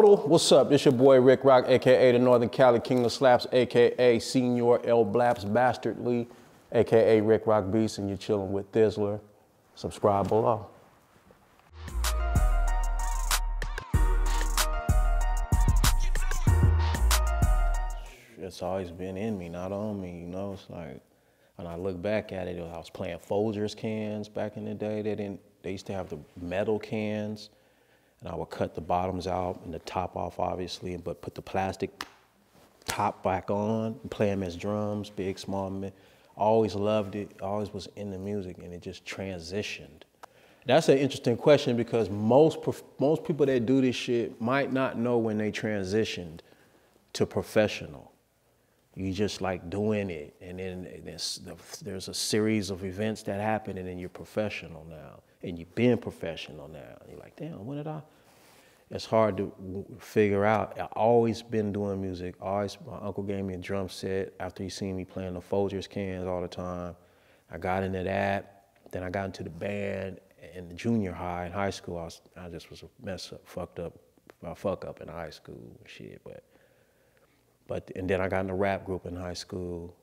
total. What's up? This your boy Rick Rock, aka the Northern Cali King of Slaps, aka Senior L Blaps Bastardly, aka Rick Rock Beast, and you're chilling with Thizzler. Subscribe below. It's always been in me, not on me. You know, it's like when I look back at it, I was playing Folgers cans back in the day. They didn't. They used to have the metal cans and I would cut the bottoms out and the top off, obviously, but put the plastic top back on and play them as drums, big, small. I Always loved it. Always was in the music, and it just transitioned. That's an interesting question because most most people that do this shit might not know when they transitioned to professional. You just like doing it, and then there's, there's a series of events that happen, and then you're professional now and you've been professional now. And you're like, damn, when did I? It's hard to figure out. I've always been doing music. Always, my uncle gave me a drum set after he seen me playing the Folgers cans all the time. I got into that. Then I got into the band in the junior high and high school. I, was, I just was a mess up, fucked up, a fuck up in high school and shit. But, but and then I got in a rap group in high school.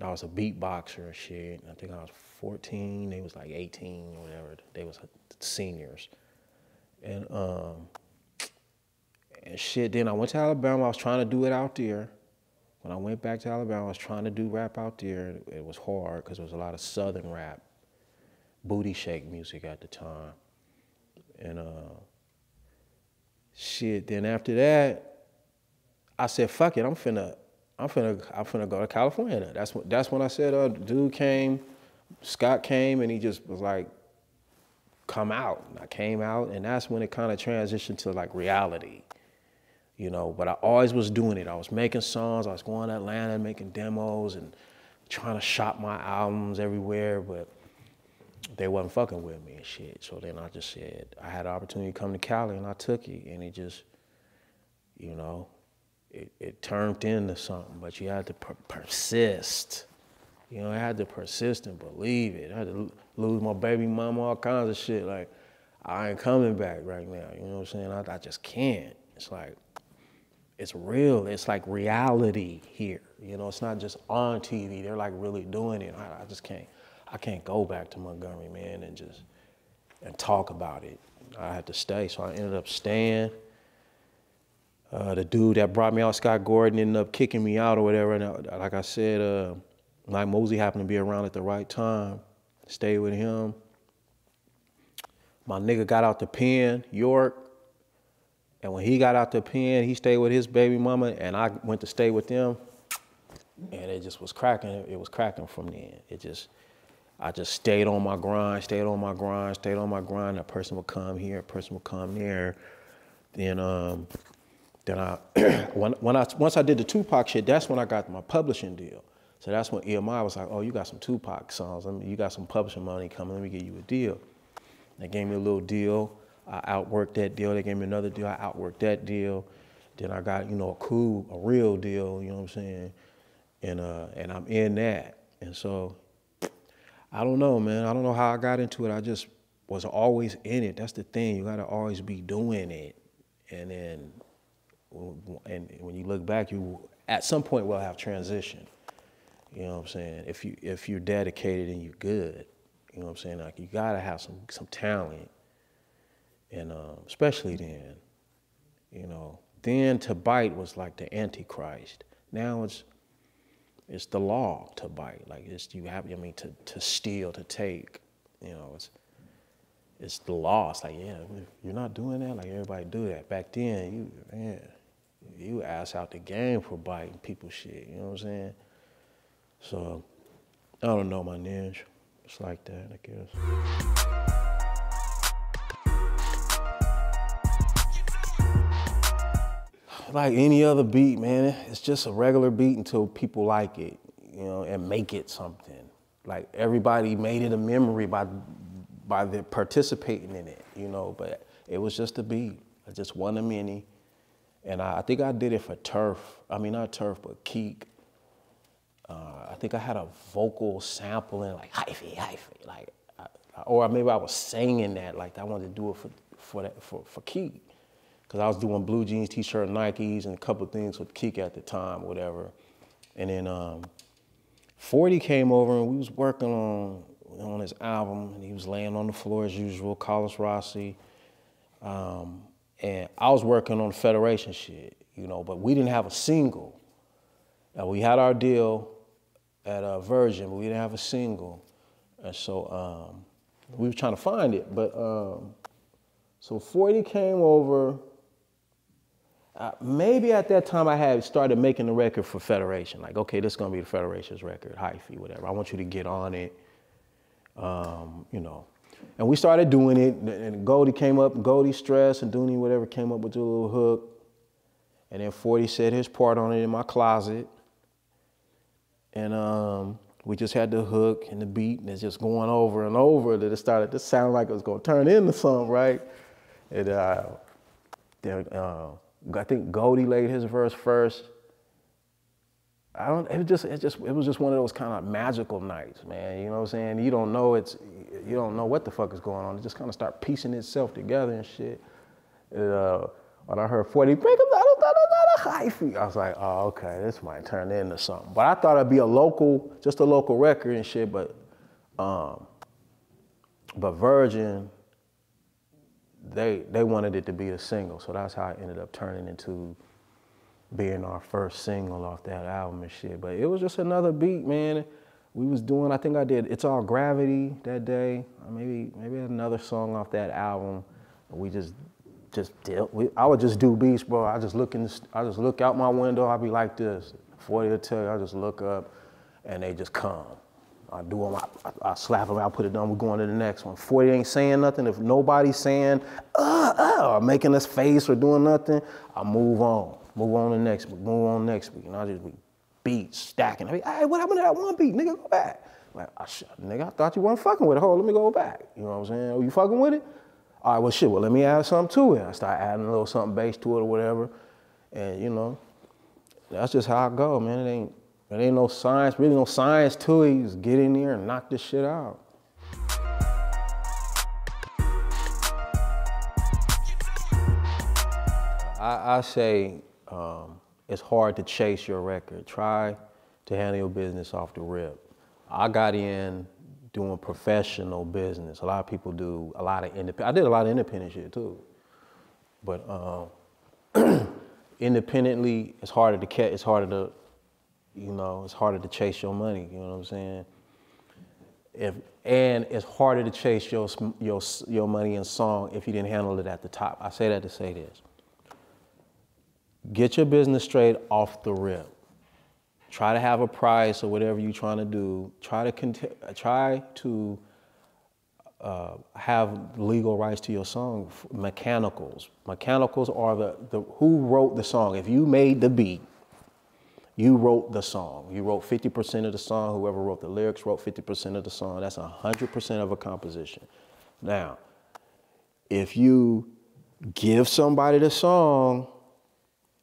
I was a beatboxer and shit. I think I was 14. They was like 18 or whatever. They was seniors. And um, and shit. Then I went to Alabama. I was trying to do it out there. When I went back to Alabama, I was trying to do rap out there. It was hard because there was a lot of Southern rap, booty shake music at the time. And uh, shit. Then after that, I said, "Fuck it, I'm finna." I'm finna, I'm finna go to California. That's what, that's when I said, uh, dude came, Scott came and he just was like, come out. And I came out and that's when it kind of transitioned to like reality, you know, but I always was doing it. I was making songs, I was going to Atlanta making demos and trying to shop my albums everywhere, but they wasn't fucking with me and shit. So then I just said, I had an opportunity to come to Cali and I took it and it just, you know, it, it turned into something, but you had to per persist. You know, I had to persist and believe it. I had to lose my baby mama, all kinds of shit. Like, I ain't coming back right now. You know what I'm saying? I, I just can't. It's like, it's real. It's like reality here. You know, it's not just on TV. They're like really doing it. I, I just can't. I can't go back to Montgomery, man, and just and talk about it. I had to stay, so I ended up staying. Uh, the dude that brought me out, Scott Gordon, ended up kicking me out or whatever. And uh, like I said, uh, Mike Mosley happened to be around at the right time. Stayed with him. My nigga got out the pen, York. And when he got out the pen, he stayed with his baby mama, and I went to stay with them. And it just was cracking. It was cracking from then. It just, I just stayed on my grind, stayed on my grind, stayed on my grind. A person would come here, a person would come there. Then um, then I, when, when I, once I did the Tupac shit, that's when I got my publishing deal. So that's when EMI was like, oh, you got some Tupac songs. I mean, you got some publishing money coming. Let me give you a deal. They gave me a little deal. I outworked that deal. They gave me another deal. I outworked that deal. Then I got, you know, a cool, a real deal, you know what I'm saying? And, uh, and I'm in that. And so, I don't know, man. I don't know how I got into it. I just was always in it. That's the thing. You got to always be doing it. And then and when you look back, you at some point will have transition. You know what I'm saying? If you if you're dedicated and you're good, you know what I'm saying? Like you gotta have some some talent, and um, especially then, you know. Then to bite was like the antichrist. Now it's it's the law to bite. Like it's you have I mean to to steal, to take. You know, it's it's the law. It's like yeah, you're not doing that. Like everybody do that. Back then, you man you ass out the game for biting people shit, you know what I'm saying? So, I don't know my niche. It's like that, I guess. Like any other beat, man, it's just a regular beat until people like it, you know, and make it something. Like everybody made it a memory by by the participating in it, you know, but it was just a beat. I just one of many. And I, I, think I did it for Turf. I mean, not Turf, but Keak. Uh, I think I had a vocal sampling, like hyphy, hyphy, like, I, or maybe I was singing that, like I wanted to do it for for that for for Keak. because I was doing blue jeans, t-shirt, Nikes, and a couple things with Keak at the time, whatever. And then um, 40 came over and we was working on on his album, and he was laying on the floor as usual, Carlos Rossi. Um, and I was working on the Federation shit, you know, but we didn't have a single. We had our deal at uh, Virgin, but we didn't have a single. And so um, we were trying to find it. But um, so 40 came over. Uh, maybe at that time I had started making the record for Federation. Like, okay, this is gonna be the Federation's record, hyphy, whatever. I want you to get on it. Um, you know. And we started doing it, and Goldie came up, Goldie Stress and Doonie, whatever, came up with a little hook. And then 40 said his part on it in my closet. And um, we just had the hook and the beat, and it's just going over and over that it started to sound like it was gonna turn into something, right? And uh, then, uh, I think Goldie laid his verse first. I don't. It was just. It just. It was just one of those kind of magical nights, man. You know what I'm saying? You don't know it's. You don't know what the fuck is going on. It just kind of start piecing itself together and shit. And, uh, when I heard 40, break hyphy, I was like, oh, okay, this might turn into something. But I thought it'd be a local, just a local record and shit. But, um, but Virgin, they they wanted it to be a single, so that's how it ended up turning into being our first single off that album and shit. But it was just another beat, man. We was doing, I think I did It's All Gravity that day. Maybe maybe another song off that album. We just just we, I would just do beats, bro. I just look in, I just look out my window. I'd be like this. 40 will tell you, I just look up and they just come. I do them, I, I, slap them, I put it down, we're going to the next one. 40 ain't saying nothing. If nobody's saying, uh, uh, or making us face or doing nothing, I move on. Move on to the next week, move on next week. And I just be beats stacking. I be, hey, what happened to that one beat? Nigga, go back. Like, I, nigga, I thought you weren't fucking with it. Hold, let me go back. You know what I'm saying? Are you fucking with it? All right, well, shit, well, let me add something to it. I start adding a little something bass to it or whatever. And, you know, that's just how I go, man. It ain't, it ain't no science, really no science to it. You just get in there and knock this shit out. I, I say um, it's hard to chase your record. Try to handle your business off the rip. I got in doing professional business. A lot of people do a lot of independent. I did a lot of independent shit too, but uh, independently, it's harder to catch. It's harder to, you know, it's harder to chase your money. You know what I'm saying? If and it's harder to chase your your your money in song if you didn't handle it at the top. I say that to say this. Get your business straight off the rip. Try to have a price or whatever you're trying to do. Try to try to uh, have legal rights to your song. Mechanicals. Mechanicals are the, the who wrote the song. If you made the beat, you wrote the song. You wrote 50% of the song. Whoever wrote the lyrics wrote 50% of the song. That's 100% of a composition. Now, if you give somebody the song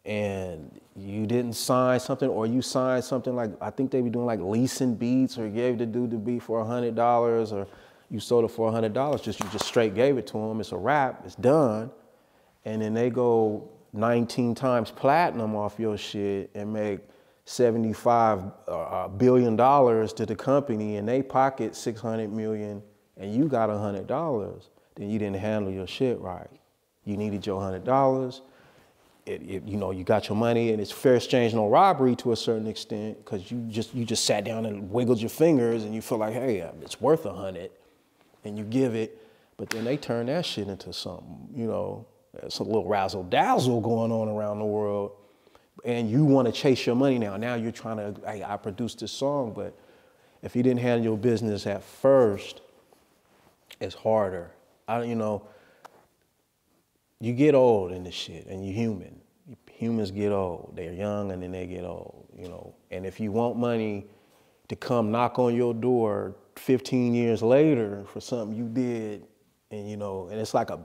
and you didn't sign something or you signed something like I think they be doing like leasing beats or you gave the dude the beat for hundred dollars or you sold it for hundred dollars just you just straight gave it to them it's a wrap it's done. And then they go 19 times platinum off your shit and make 75 uh, billion dollars to the company and they pocket 600 million and you got a hundred dollars then you didn't handle your shit right. You needed your hundred dollars it, it, you know, you got your money and it's fair exchange, no robbery to a certain extent, because you just you just sat down and wiggled your fingers and you feel like, hey, it's worth a hundred, and you give it, but then they turn that shit into something, you know, it's a little razzle dazzle going on around the world, and you want to chase your money now. Now you're trying to, hey, I produced this song, but if you didn't handle your business at first, it's harder. I, you know you get old in this shit and you're human. Humans get old. They're young and then they get old, you know. And if you want money to come knock on your door 15 years later for something you did, and you know, and it's like a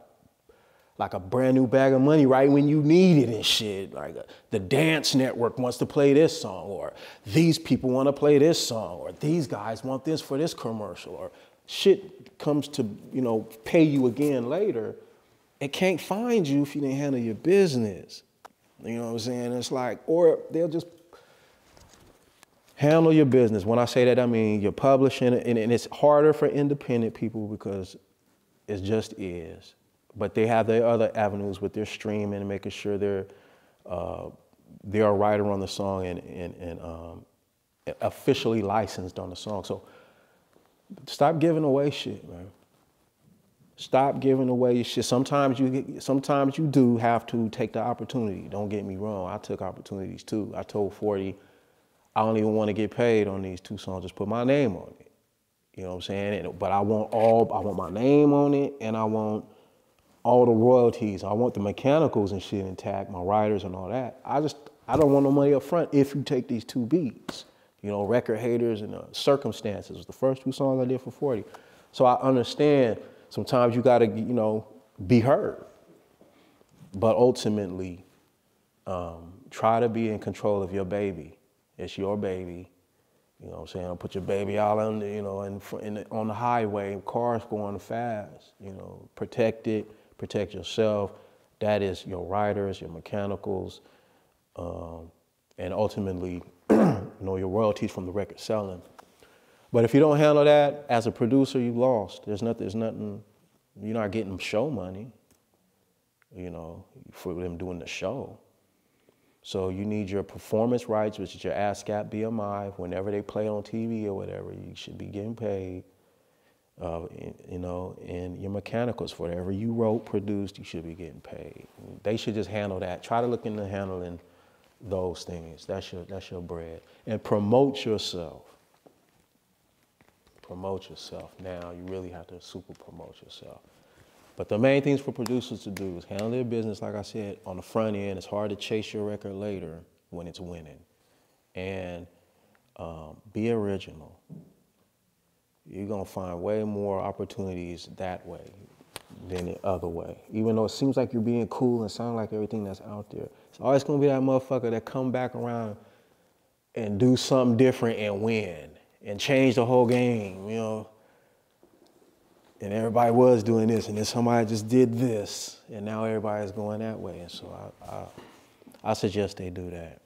like a brand new bag of money right when you need it and shit. Like uh, the dance network wants to play this song, or these people want to play this song, or these guys want this for this commercial, or shit comes to, you know, pay you again later it can't find you if you didn't handle your business. You know what I'm saying? It's like, or they'll just handle your business. When I say that, I mean you're publishing, and, and it's harder for independent people because it just is. But they have their other avenues with their streaming and making sure they're uh, they're a writer on the song and, and, and um, officially licensed on the song. So stop giving away shit, man. Stop giving away your shit. Sometimes you sometimes you do have to take the opportunity. Don't get me wrong. I took opportunities too. I told 40, I don't even want to get paid on these two songs. Just put my name on it. You know what I'm saying? And, but I want all I want my name on it and I want all the royalties. I want the mechanicals and shit intact, my writers and all that. I just I don't want no money up front if you take these two beats. You know, record haters and uh, circumstances was the first two songs I did for 40. So I understand sometimes you gotta, you know, be heard. But ultimately, um, try to be in control of your baby. It's your baby. You know what I'm saying? Don't put your baby out on, the, you know, in, in on the highway, cars going fast. You know, protect it, protect yourself. That is your riders, your mechanicals, um, and ultimately, you know, your royalties from the record selling. But if you don't handle that as a producer, you lost. There's nothing. There's nothing. You're not getting show money. You know, for them doing the show. So you need your performance rights, which is your ASCAP BMI. Whenever they play on TV or whatever, you should be getting paid. Uh, you know, and your mechanicals, whatever you wrote, produced, you should be getting paid. They should just handle that. Try to look into handling those things. That's your, that's your bread. And promote yourself. Promote yourself. Now you really have to super promote yourself. But the main things for producers to do is handle their business, like I said, on the front end. It's hard to chase your record later when it's winning. And um, be original. You're going to find way more opportunities that way than the other way. Even though it seems like you're being cool and sound like everything that's out there. It's always going to be that motherfucker that come back around and do something different and win and change the whole game, you know and everybody was doing this, and then somebody just did this, and now everybody's going that way. And so I, I, I suggest they do that.